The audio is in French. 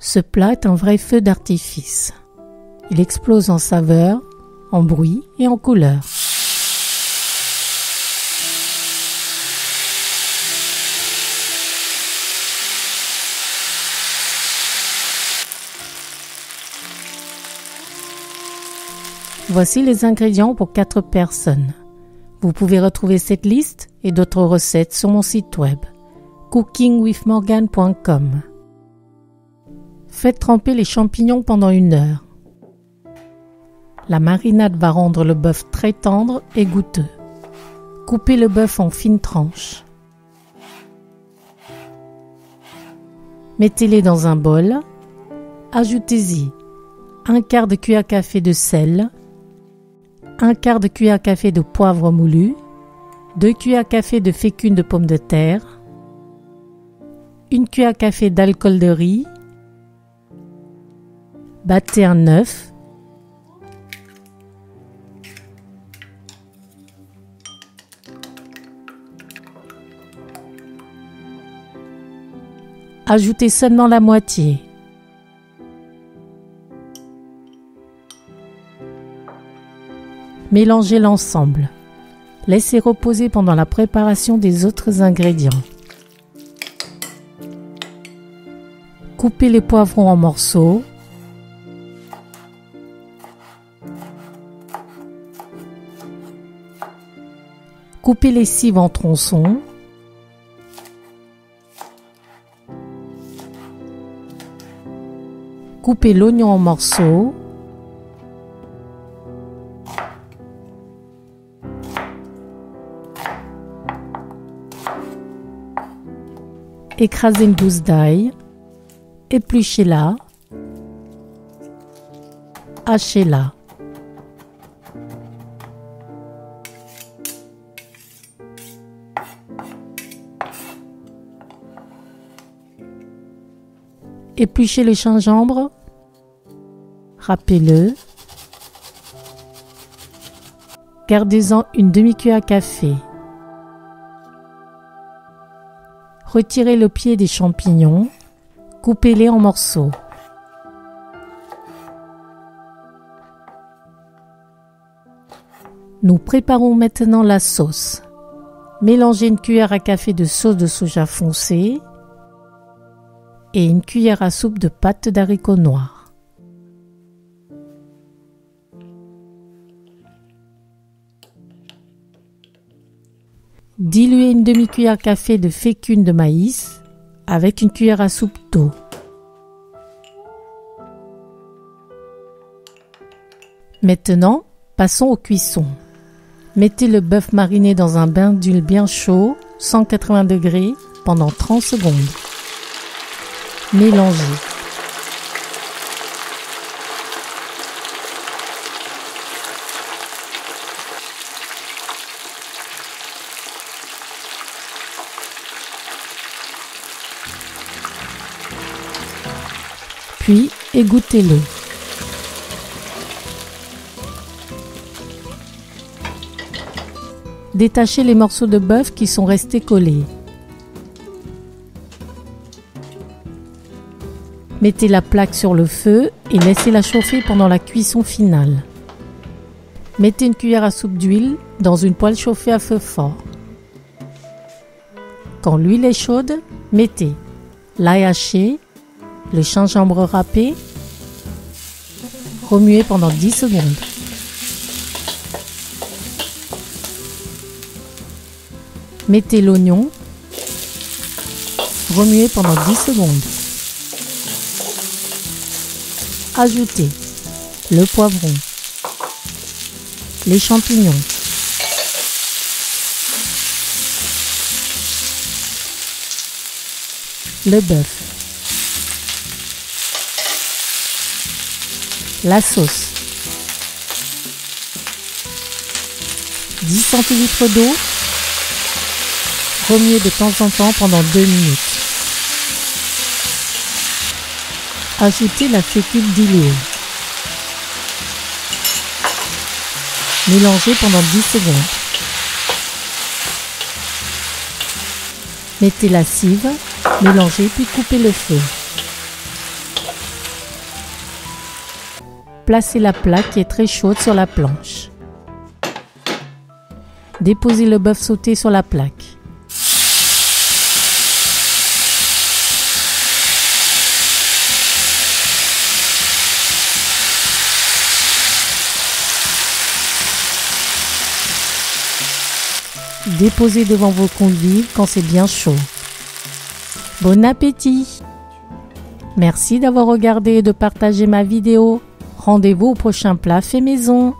Ce plat est un vrai feu d'artifice. Il explose en saveur, en bruit et en couleur. Voici les ingrédients pour 4 personnes. Vous pouvez retrouver cette liste et d'autres recettes sur mon site web cookingwithmorgan.com. Faites tremper les champignons pendant une heure. La marinade va rendre le bœuf très tendre et goûteux. Coupez le bœuf en fines tranches. Mettez-les dans un bol. Ajoutez-y un quart de cuillère à café de sel, un quart de cuillère à café de poivre moulu, deux cuillères à café de fécune de pommes de terre, une cuillère à café d'alcool de riz, battez un œuf, Ajoutez seulement la moitié. Mélangez l'ensemble. Laissez reposer pendant la préparation des autres ingrédients. Coupez les poivrons en morceaux. Coupez les cives en tronçons. Coupez l'oignon en morceaux. Écrasez une gousse d'ail. Épluchez-la. Hachez-la. Épluchez le gingembre, râpez-le, gardez-en une demi-cuillère à café. Retirez le pied des champignons, coupez-les en morceaux. Nous préparons maintenant la sauce. Mélangez une cuillère à café de sauce de soja foncé et une cuillère à soupe de pâte d'haricots noirs. Diluez une demi-cuillère café de fécune de maïs avec une cuillère à soupe d'eau. Maintenant, passons aux cuissons. Mettez le bœuf mariné dans un bain d'huile bien chaud, 180 degrés, pendant 30 secondes. Mélangez. Puis égouttez-le. Détachez les morceaux de bœuf qui sont restés collés. Mettez la plaque sur le feu et laissez-la chauffer pendant la cuisson finale. Mettez une cuillère à soupe d'huile dans une poêle chauffée à feu fort. Quand l'huile est chaude, mettez l'ail haché, le gingembre râpé, remuez pendant 10 secondes. Mettez l'oignon, remuez pendant 10 secondes. Ajoutez le poivron, les champignons, le bœuf, la sauce, 10 cl d'eau, remuez de temps en temps pendant 2 minutes. Ajoutez la fécule diluée. Mélangez pendant 10 secondes. Mettez la cive, mélangez puis coupez le feu. Placez la plaque qui est très chaude sur la planche. Déposez le bœuf sauté sur la plaque. Déposez devant vos convives quand c'est bien chaud. Bon appétit Merci d'avoir regardé et de partager ma vidéo. Rendez-vous au prochain plat fait maison.